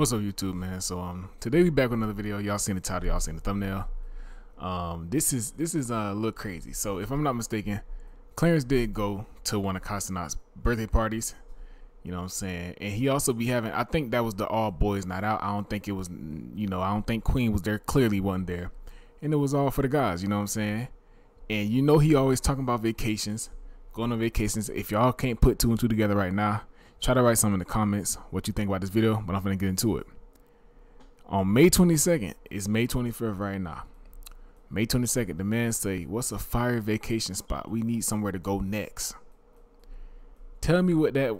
What's up, YouTube, man? So um, today we back with another video. Y'all seen the title, y'all seen the thumbnail. Um, this is this is uh, a little crazy. So if I'm not mistaken, Clarence did go to one of Kai Cenat's birthday parties. You know what I'm saying? And he also be having. I think that was the all boys night out. I don't think it was. You know, I don't think Queen was there. Clearly wasn't there, and it was all for the guys. You know what I'm saying? And you know he always talking about vacations, going on vacations. If y'all can't put two and two together right now, Try to write some in the comments what you think about this video, but I'm gonna get into it. On May 22nd, it's May 25th right now. May 22nd, the man say, what's a fire vacation spot? We need somewhere to go next. Tell me what that,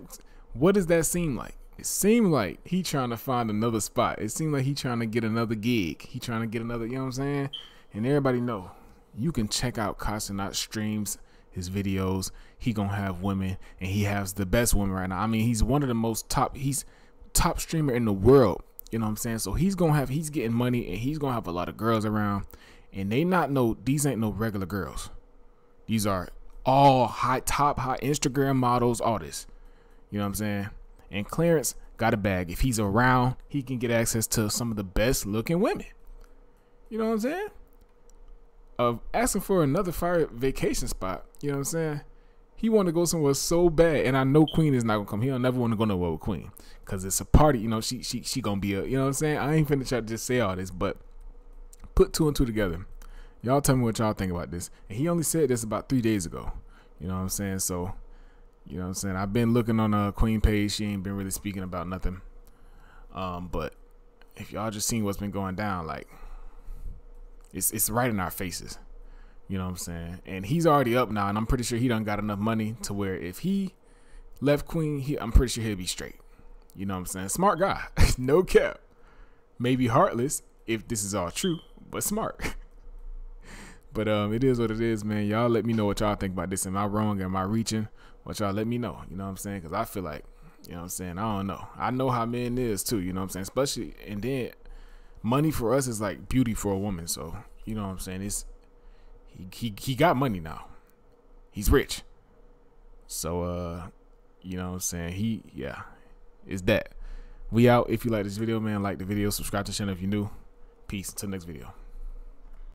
what does that seem like? It seemed like he trying to find another spot. It seemed like he trying to get another gig. He trying to get another, you know what I'm saying? And everybody know, you can check out Kai Cenat streams his videos. He gonna have women, and he has the best women right now. I mean, he's one of the most top. He's top streamer in the world. You know what I'm saying? So he's gonna have. He's getting money, and he's gonna have a lot of girls around. And they not know these ain't no regular girls. These are all high top high Instagram models. All this. You know what I'm saying? And Clarence got a bag. If he's around, he can get access to some of the best looking women. You know what I'm saying? Of asking for another fire vacation spot. You know what I'm saying? He want to go somewhere so bad, and I know Queen is not gonna come. He'll never want to go nowhere with Queen, cause it's a party. You know, she she she gonna be a. You know what I'm saying? I ain't finna try to just say all this, but put two and two together. Y'all tell me what y'all think about this. And he only said this about three days ago. You know what I'm saying? So, you know what I'm saying? I've been looking on a Queen page. She ain't been really speaking about nothing. Um, but if y'all just seen what's been going down, like it's it's right in our faces. You know what I'm saying? And he's already up now, and I'm pretty sure he done got enough money to where if he left Queen, he, I'm pretty sure he'll be straight. You know what I'm saying? Smart guy, no cap. Maybe heartless if this is all true, but smart. but um, it is what it is, man. Y'all let me know what y'all think about this. Am I wrong? Am I reaching? What y'all let me know. You know what I'm saying? Because I feel like, you know what I'm saying? I don't know. I know how men is too. You know what I'm saying? Especially and then money for us is like beauty for a woman. So you know what I'm saying? It's he he he got money now. He's rich. So uh, you know what I'm saying? He yeah, is that. We out. If you like this video, man, like the video, subscribe to the channel if you're new. Peace. Until next video.